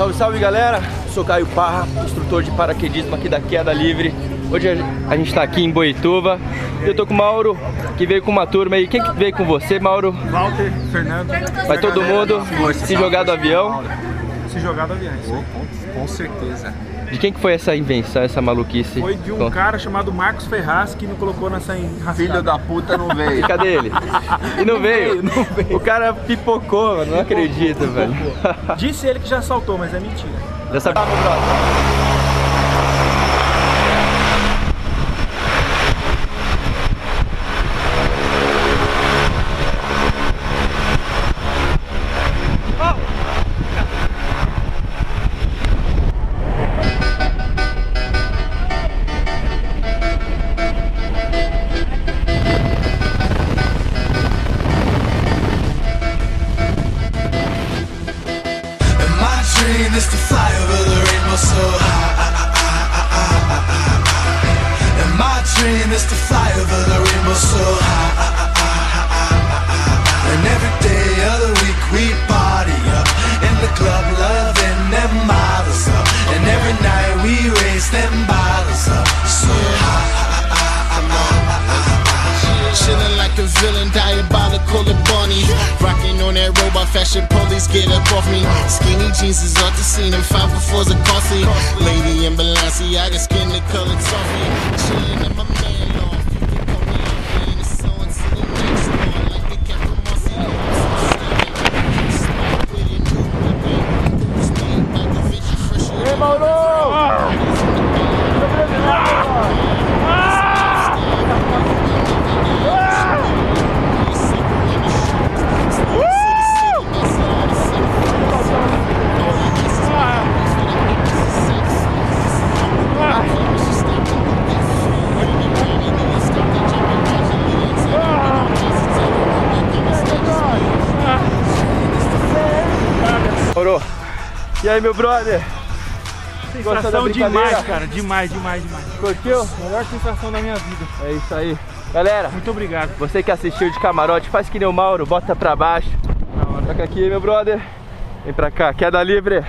Salve, salve galera, sou Caio Parra, instrutor de paraquedismo aqui da Queda Livre. Hoje a gente tá aqui em Boituva eu tô com o Mauro, que veio com uma turma aí. Quem que veio com você, Mauro? Walter, Fernando. Vai todo mundo se jogar do avião? Se jogar do avião, isso aí. Com certeza. De quem que foi essa invenção, essa maluquice? Foi de um Bom, cara chamado Marcos Ferraz que me colocou nessa enrascada. Filho da puta não veio. cadê ele? E não veio? não veio. O cara pipocou, mano, não acredito, velho. Disse ele que já saltou, mas é mentira. Já sabe. Is to fly over the rainbow so high. And my dream is to fly over the rainbow so high. And every day of the week we party up in the club, loving them models up. And every night we raise them bottles up so high. Chillin' like a villain, diabolical and bunny. Rocking on that robot fashion, get up off me. Skinny jeans is off the scene, and five befores are costly. Lady in Balenciaga, skin the color toffee. Chillin' in my man loft. You can call me so the next. Like the. Speed by the Vinci, fresh E aí, meu brother? Sensação demais, cara. Demais, demais, demais. Curtiu? Melhor sensação da minha vida. É isso aí. Galera, Muito obrigado. você que assistiu de camarote, faz que nem o Mauro, bota pra baixo. Toca aqui, meu brother. Vem pra cá, queda livre.